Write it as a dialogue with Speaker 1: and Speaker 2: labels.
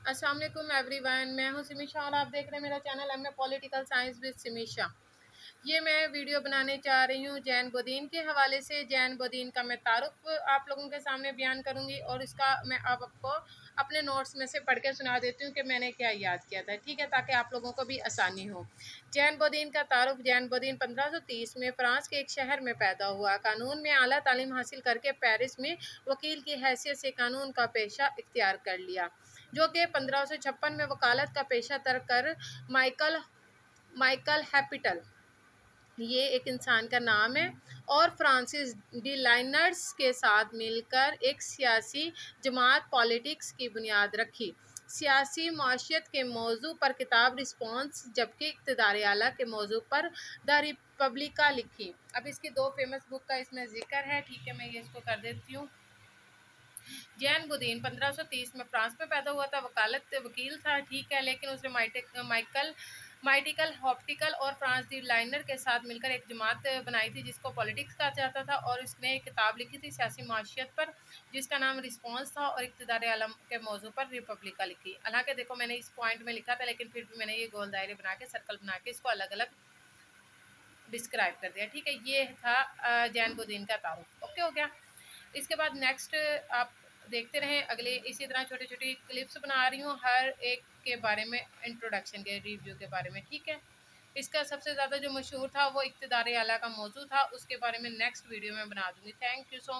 Speaker 1: अस्सलाम every one मैं हूँ सिमिशा और आप देख रहे हैं मेरा channel M political science with Simisha ये मैं वीडियो बनाने चाह रही हूँ जैन बोदीन के हवाले से। जैन बोदीन का मैं तारुफ आप लोगों के सामने बयान करूँगी और इसका मैं अब आपको अपने नोट्स में से पढ़ के सुना देती हूँ कि मैंने क्या याद किया था। ठीक है, ताकि आप लोगों को भी आसानी हो। जैन बोदीन का तारुफ, जैन बोदीन 1530 में फ्रांस के एक शहर में पैदा हुआ। कानून में अली तालीम हासिल करके पेरिस में वकील की हैसियत से कानून का पेशा इख्तियार कर लिया, जो कि पंद्रह में वकालत का पेशा तर्क कर माइकल माइकल हैपिटल ये एक इंसान का नाम है और फ्रांसिस डी लाइनर्स के साथ मिलकर एक सियासी जमात पॉलिटिक्स की बुनियाद रखी। सियासी माशियत के मौजू पर किताब रिस्पॉन्स, जबकि इकतदार आला के मौजू पर द रिपब्लिका लिखी। अब इसकी दो फ़ेमस बुक का इसमें ज़िक्र है, ठीक है, मैं ये इसको कर देती हूँ। जैन बुदीन 1530 में फ्रांस में पैदा हुआ था, वकालत वकील था, ठीक है, लेकिन उसने माइकल माइटिकल हॉप्टिकल और फ्रांस दी लाइनर के साथ मिलकर एक जमात बनाई थी जिसको पॉलिटिक्स कहा जाता था और उसने एक किताब लिखी थी सियासी माशियत पर, जिसका नाम रिस्पॉन्स था और इकतदार आलम के मौजू पर रिपब्लिका लिखी। हालाँकि देखो मैंने इस पॉइंट में लिखा था, लेकिन फिर भी मैंने ये गोल दायरे बना के सर्कल बना के इसको अलग अलग डिस्क्राइब कर दिया। ठीक है, ये था जैन बुद्दीन का तारुफ। ओके हो गया। इसके बाद नेक्स्ट आप देखते रहे। अगले इसी तरह छोटे छोटे क्लिप्स बना रही हूँ, हर एक के बारे में इंट्रोडक्शन के रिव्यू के बारे में, ठीक है? इसका सबसे ज़्यादा जो मशहूर था, वो इकतदार आला का मौजू था। उसके बारे में नेक्स्ट वीडियो में बना दूँगी। Thank you so much